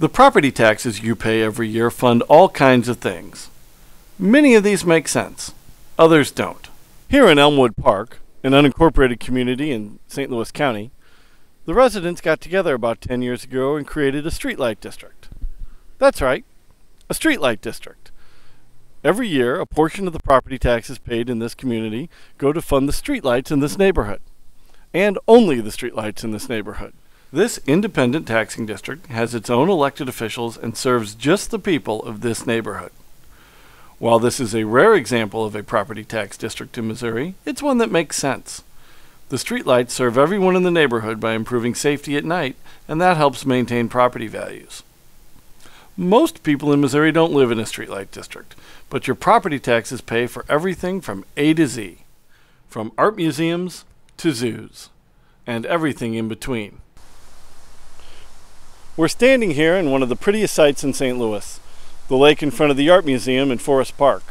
The property taxes you pay every year fund all kinds of things. Many of these make sense, others don't. Here in Elmwood Park, an unincorporated community in St. Louis County, the residents got together about 10 years ago and created a streetlight district. That's right, a streetlight district. Every year, a portion of the property taxes paid in this community go to fund the streetlights in this neighborhood, and only the streetlights in this neighborhood. This independent taxing district has its own elected officials and serves just the people of this neighborhood. While this is a rare example of a property tax district in Missouri, it's one that makes sense. The streetlights serve everyone in the neighborhood by improving safety at night, and that helps maintain property values. Most people in Missouri don't live in a streetlight district, but your property taxes pay for everything from A to Z, from art museums to zoos, and everything in between. We're standing here in one of the prettiest sites in St. Louis, the lake in front of the Art Museum in Forest Park.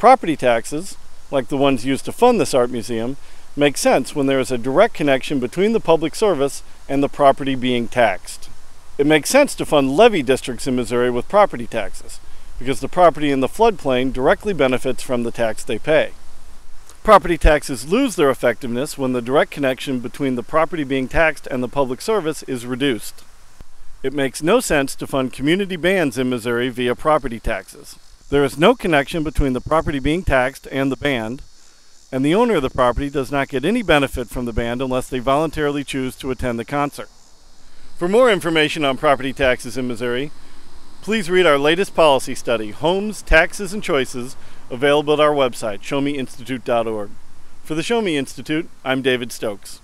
Property taxes, like the ones used to fund this art museum, make sense when there is a direct connection between the public service and the property being taxed. It makes sense to fund levee districts in Missouri with property taxes, because the property in the floodplain directly benefits from the tax they pay. Property taxes lose their effectiveness when the direct connection between the property being taxed and the public service is reduced. It makes no sense to fund community bands in Missouri via property taxes. There is no connection between the property being taxed and the band, and the owner of the property does not get any benefit from the band unless they voluntarily choose to attend the concert. For more information on property taxes in Missouri, please read our latest policy study, Homes, Taxes, and Choices, available at our website, showmeinstitute.org. For the Show Me Institute, I'm David Stokes.